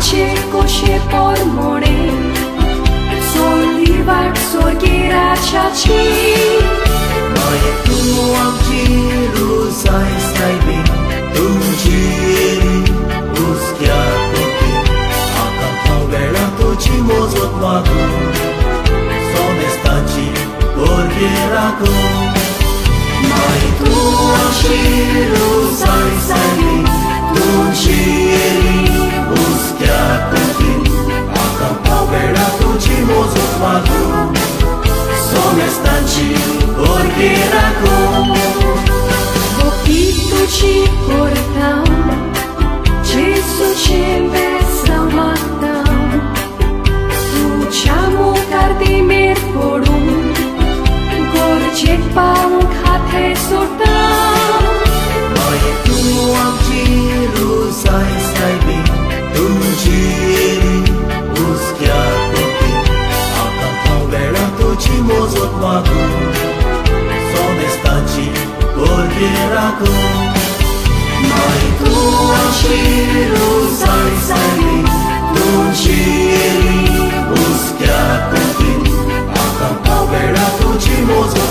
noche coche por morir Solivar sogira chachi Moje tu amci rusai stai bin Tunjin uskia koti Akan tau bela toci mozot magu Somestaci corriera con Mai tu amci rusai stancin, orchiracum Bopitul ci cortam, ce suceme sau matam Duceam o cardi porum, corce pa un cate sortam acum Mai tu și rusai sali Tu și elibus chiar pe fin Acum povera tu ci mozgos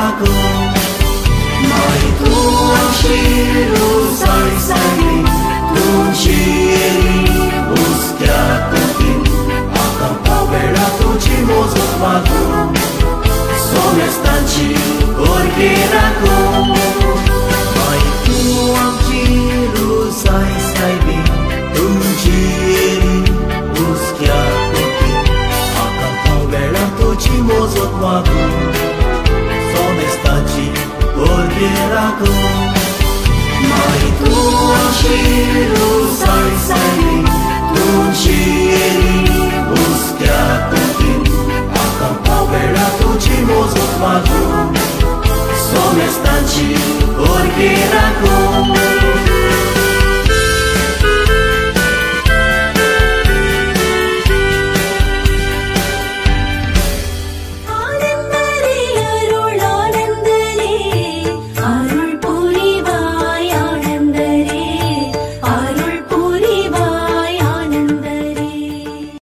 struggle